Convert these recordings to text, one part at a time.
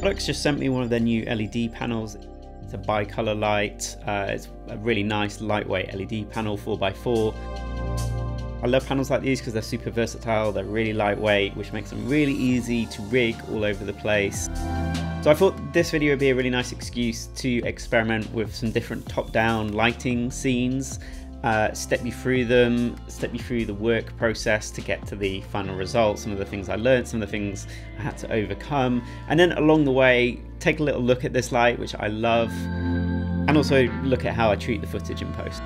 Products just sent me one of their new LED panels. It's a bi-color light. Uh, it's a really nice lightweight LED panel 4x4. I love panels like these because they're super versatile, they're really lightweight, which makes them really easy to rig all over the place. So I thought this video would be a really nice excuse to experiment with some different top-down lighting scenes, uh, step you through them, step you through the work process to get to the final result, some of the things I learned, some of the things I had to overcome, and then along the way, take a little look at this light, which I love, and also look at how I treat the footage in post.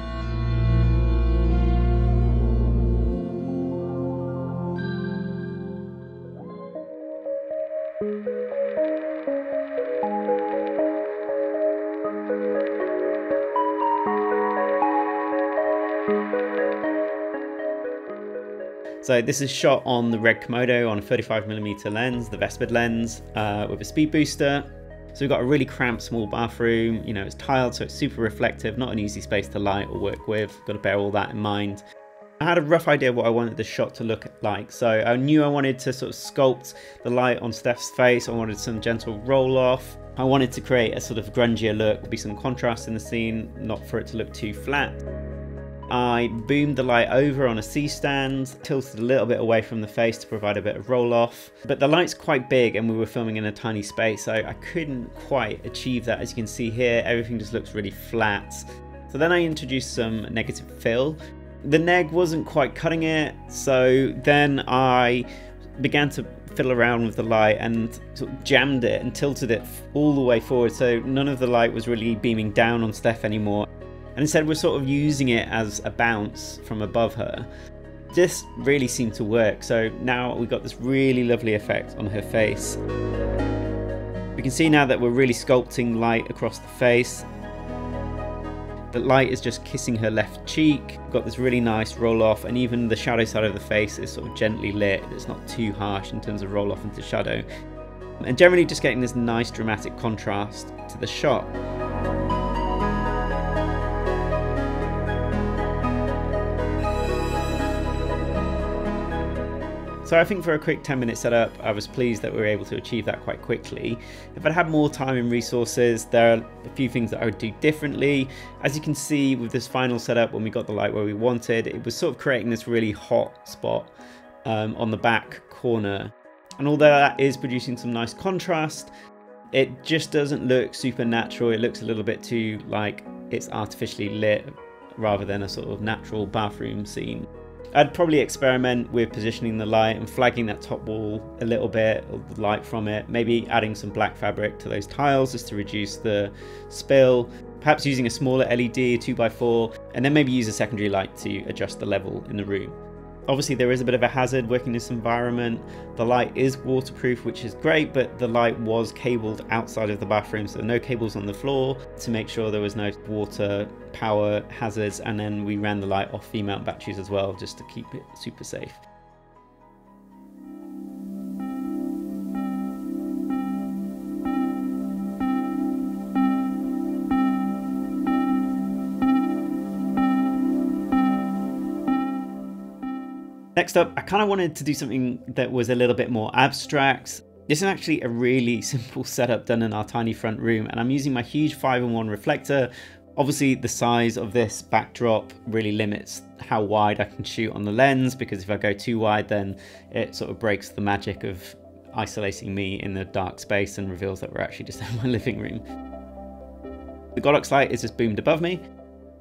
So this is shot on the Red Komodo on a 35mm lens, the Vespid lens, uh, with a speed booster. So we've got a really cramped small bathroom, you know, it's tiled so it's super reflective, not an easy space to light or work with, got to bear all that in mind. I had a rough idea of what I wanted the shot to look like, so I knew I wanted to sort of sculpt the light on Steph's face, I wanted some gentle roll off, I wanted to create a sort of grungier look, be some contrast in the scene, not for it to look too flat. I boomed the light over on a C-stand, tilted a little bit away from the face to provide a bit of roll off. But the light's quite big and we were filming in a tiny space, so I couldn't quite achieve that. As you can see here, everything just looks really flat. So then I introduced some negative fill. The neg wasn't quite cutting it, so then I began to fiddle around with the light and sort of jammed it and tilted it all the way forward so none of the light was really beaming down on Steph anymore and instead we're sort of using it as a bounce from above her. This really seemed to work, so now we've got this really lovely effect on her face. We can see now that we're really sculpting light across the face. The light is just kissing her left cheek, got this really nice roll off, and even the shadow side of the face is sort of gently lit. It's not too harsh in terms of roll off into shadow. And generally just getting this nice dramatic contrast to the shot. So I think for a quick 10 minute setup, I was pleased that we were able to achieve that quite quickly. If I'd had more time and resources, there are a few things that I would do differently. As you can see with this final setup, when we got the light where we wanted, it was sort of creating this really hot spot um, on the back corner. And although that is producing some nice contrast, it just doesn't look super natural. It looks a little bit too like it's artificially lit rather than a sort of natural bathroom scene. I'd probably experiment with positioning the light and flagging that top wall a little bit, or the light from it, maybe adding some black fabric to those tiles just to reduce the spill, perhaps using a smaller LED 2x4, and then maybe use a secondary light to adjust the level in the room. Obviously there is a bit of a hazard working in this environment. The light is waterproof, which is great, but the light was cabled outside of the bathroom, so no cables on the floor to make sure there was no water power hazards. And then we ran the light off V-mount batteries as well, just to keep it super safe. Next up, I kind of wanted to do something that was a little bit more abstract. This is actually a really simple setup done in our tiny front room and I'm using my huge 5-in-1 reflector. Obviously the size of this backdrop really limits how wide I can shoot on the lens because if I go too wide then it sort of breaks the magic of isolating me in the dark space and reveals that we're actually just in my living room. The Godox light is just boomed above me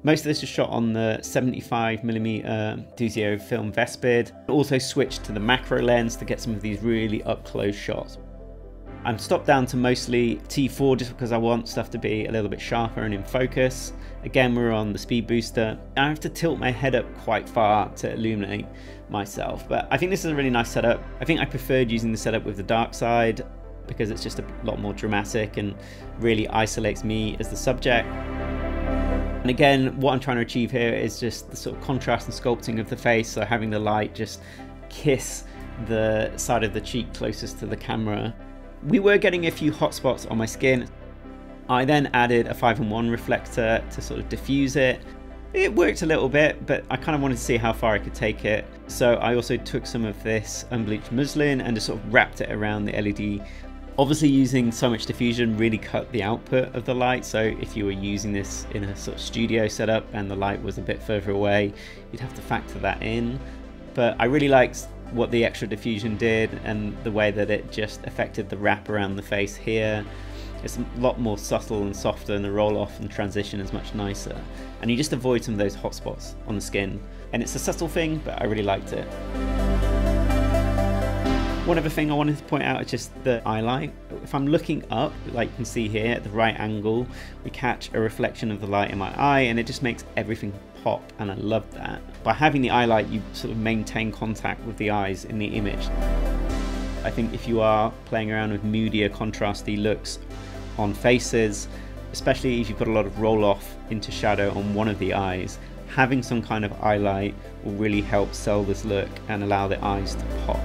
most of this is shot on the 75mm uh, DZOFilm Vespid. Also switched to the macro lens to get some of these really up close shots. I'm stopped down to mostly T4 just because I want stuff to be a little bit sharper and in focus. Again, we're on the speed booster. I have to tilt my head up quite far to illuminate myself, but I think this is a really nice setup. I think I preferred using the setup with the dark side because it's just a lot more dramatic and really isolates me as the subject. And again, what I'm trying to achieve here is just the sort of contrast and sculpting of the face, so having the light just kiss the side of the cheek closest to the camera. We were getting a few hot spots on my skin. I then added a 5-in-1 reflector to sort of diffuse it. It worked a little bit, but I kind of wanted to see how far I could take it. So I also took some of this unbleached muslin and just sort of wrapped it around the LED. Obviously using so much diffusion really cut the output of the light, so if you were using this in a sort of studio setup and the light was a bit further away, you'd have to factor that in. But I really liked what the extra diffusion did and the way that it just affected the wrap around the face here. It's a lot more subtle and softer and the roll off and transition is much nicer. And you just avoid some of those hot spots on the skin. And it's a subtle thing, but I really liked it. One other thing I wanted to point out is just the eye light. If I'm looking up, like you can see here at the right angle, we catch a reflection of the light in my eye and it just makes everything pop and I love that. By having the eye light, you sort of maintain contact with the eyes in the image. I think if you are playing around with moodier, contrasty looks on faces, especially if you put a lot of roll off into shadow on one of the eyes, having some kind of eye light will really help sell this look and allow the eyes to pop.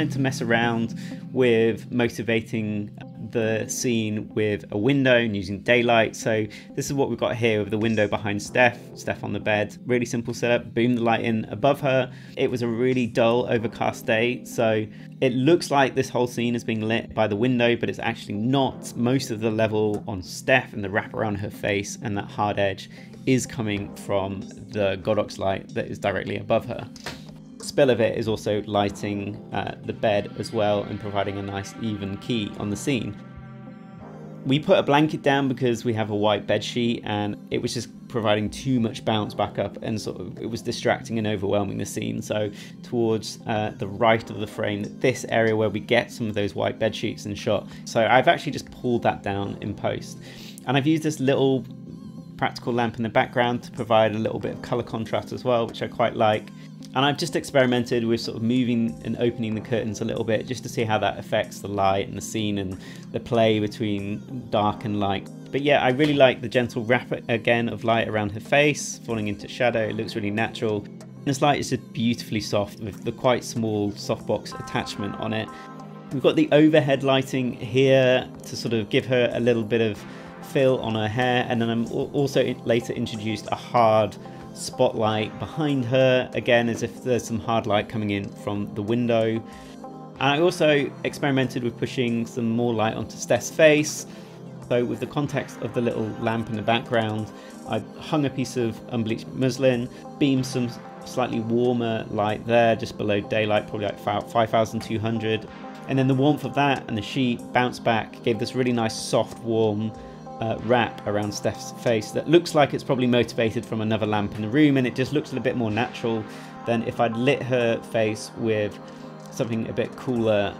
Wanted to mess around with motivating the scene with a window and using daylight. So this is what we've got here with the window behind Steph, Steph on the bed. Really simple setup, boom the light in above her. It was a really dull overcast day. So it looks like this whole scene is being lit by the window, but it's actually not. Most of the level on Steph and the wrap around her face and that hard edge is coming from the Godox light that is directly above her spill of it is also lighting uh, the bed as well and providing a nice even key on the scene. We put a blanket down because we have a white bed sheet and it was just providing too much bounce back up and sort of it was distracting and overwhelming the scene. So towards uh, the right of the frame, this area where we get some of those white bed sheets in shot. So I've actually just pulled that down in post. And I've used this little practical lamp in the background to provide a little bit of color contrast as well, which I quite like. And I've just experimented with sort of moving and opening the curtains a little bit just to see how that affects the light and the scene and the play between dark and light. But yeah, I really like the gentle wrap again of light around her face, falling into shadow. It looks really natural. This light is just beautifully soft with the quite small softbox attachment on it. We've got the overhead lighting here to sort of give her a little bit of fill on her hair and then I'm also later introduced a hard spotlight behind her, again as if there's some hard light coming in from the window. And I also experimented with pushing some more light onto Steph's face. So with the context of the little lamp in the background, I hung a piece of unbleached muslin, beamed some slightly warmer light there, just below daylight, probably like 5,200. And then the warmth of that and the sheet bounced back, gave this really nice soft warm uh, wrap around Steph's face that looks like it's probably motivated from another lamp in the room and it just looks a little bit more natural than if I'd lit her face with something a bit cooler.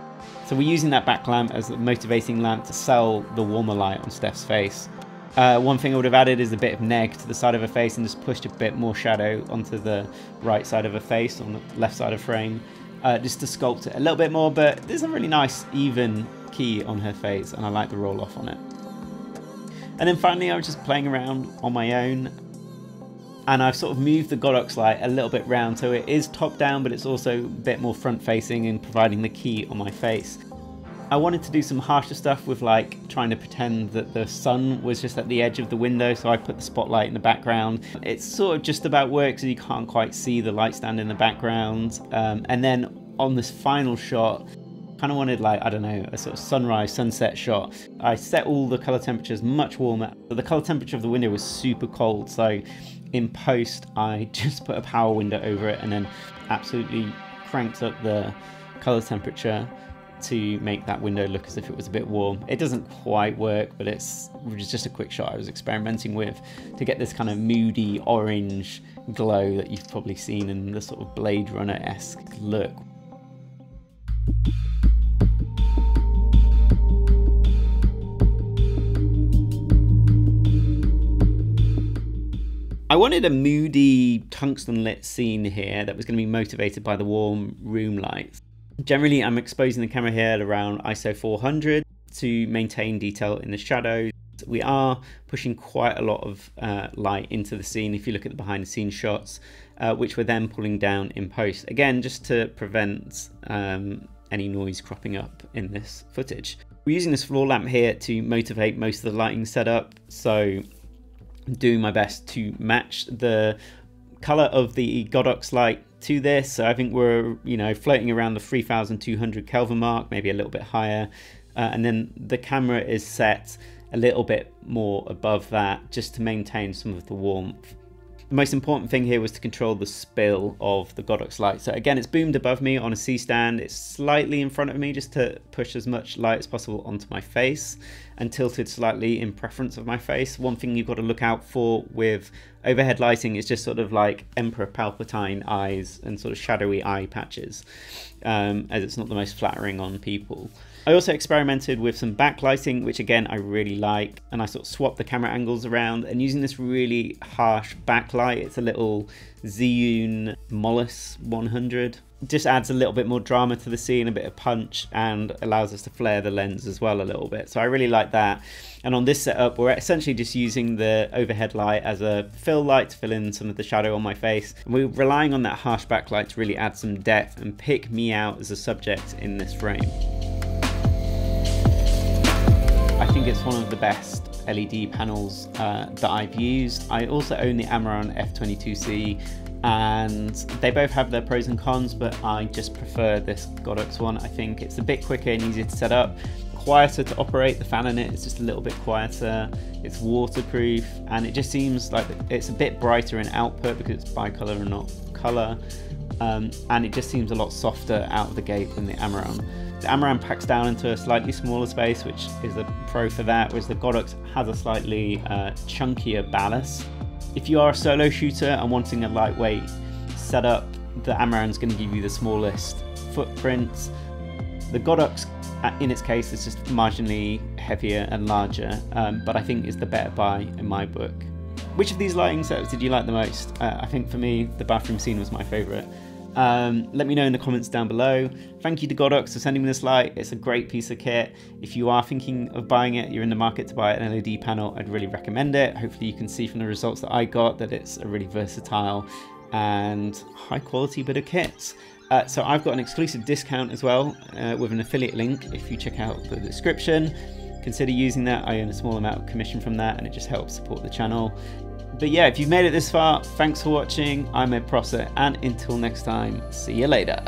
So we're using that back lamp as a motivating lamp to sell the warmer light on Steph's face. Uh, one thing I would have added is a bit of neg to the side of her face and just pushed a bit more shadow onto the right side of her face on the left side of frame uh, just to sculpt it a little bit more but there's a really nice even key on her face and I like the roll off on it. And then finally I was just playing around on my own and I've sort of moved the Godox light a little bit round so it is top down but it's also a bit more front facing and providing the key on my face. I wanted to do some harsher stuff with like trying to pretend that the sun was just at the edge of the window so I put the spotlight in the background. It's sort of just about works so you can't quite see the light stand in the background um, and then on this final shot kind of wanted like, I don't know, a sort of sunrise, sunset shot. I set all the color temperatures much warmer, the color temperature of the window was super cold. So in post, I just put a power window over it and then absolutely cranked up the color temperature to make that window look as if it was a bit warm. It doesn't quite work, but it's just a quick shot I was experimenting with to get this kind of moody orange glow that you've probably seen in the sort of Blade Runner-esque look. I wanted a moody tungsten lit scene here that was going to be motivated by the warm room lights. Generally, I'm exposing the camera here at around ISO 400 to maintain detail in the shadows. We are pushing quite a lot of uh, light into the scene if you look at the behind the scenes shots uh, which we're then pulling down in post. Again, just to prevent um, any noise cropping up in this footage. We're using this floor lamp here to motivate most of the lighting setup, so Doing my best to match the color of the Godox light to this. So I think we're, you know, floating around the 3200 Kelvin mark, maybe a little bit higher. Uh, and then the camera is set a little bit more above that just to maintain some of the warmth. The most important thing here was to control the spill of the Godox light. So again, it's boomed above me on a C-stand. It's slightly in front of me just to push as much light as possible onto my face and tilted slightly in preference of my face. One thing you've got to look out for with overhead lighting is just sort of like Emperor Palpatine eyes and sort of shadowy eye patches um, as it's not the most flattering on people. I also experimented with some backlighting, which again I really like, and I sort of swapped the camera angles around and using this really harsh backlight, it's a little Zhiyun Molus 100. Just adds a little bit more drama to the scene, a bit of punch, and allows us to flare the lens as well a little bit. So I really like that. And on this setup, we're essentially just using the overhead light as a fill light to fill in some of the shadow on my face. And we're relying on that harsh backlight to really add some depth and pick me out as a subject in this frame. Think it's one of the best LED panels uh, that I've used. I also own the Amaran F22C and they both have their pros and cons, but I just prefer this Godox one. I think it's a bit quicker and easier to set up, quieter to operate. The fan in it is just a little bit quieter. It's waterproof and it just seems like it's a bit brighter in output because it's bicolor and not color. Um, and it just seems a lot softer out of the gate than the Amaran. The Amaran packs down into a slightly smaller space, which is a pro for that, whereas the Godox has a slightly uh, chunkier ballast. If you are a solo shooter and wanting a lightweight setup, the Amaran's going to give you the smallest footprint. The Godox, uh, in its case, is just marginally heavier and larger, um, but I think is the better buy in my book. Which of these lighting setups did you like the most? Uh, I think for me, the bathroom scene was my favourite. Um, let me know in the comments down below. Thank you to Godox for sending me this light. It's a great piece of kit. If you are thinking of buying it, you're in the market to buy an LED panel, I'd really recommend it. Hopefully you can see from the results that I got that it's a really versatile and high quality bit of kit. Uh, so I've got an exclusive discount as well uh, with an affiliate link if you check out the description. Consider using that. I earn a small amount of commission from that and it just helps support the channel. But yeah, if you've made it this far, thanks for watching. I'm Ed Prosser, and until next time, see you later.